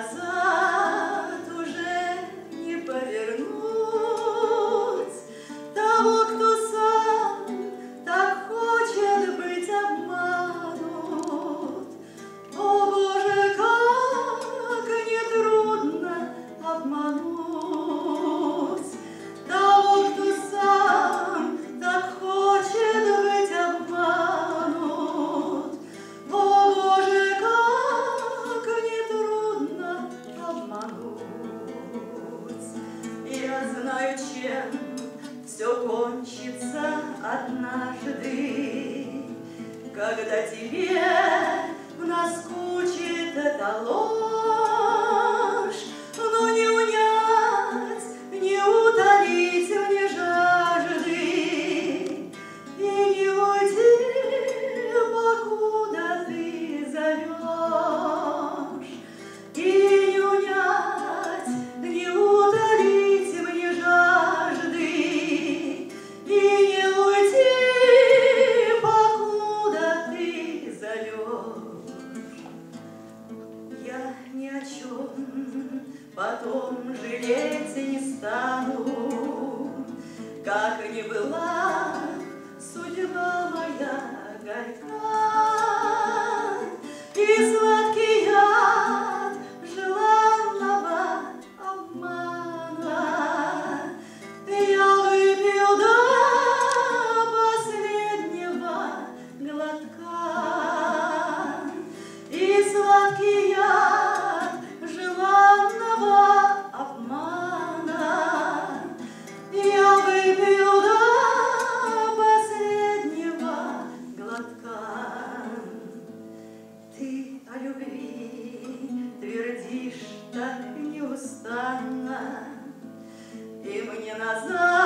as a Чем все кончится однажды, когда тебе наскучит эталон. потом жалеть не стану. любви твердишь так неустанно, И мне назад.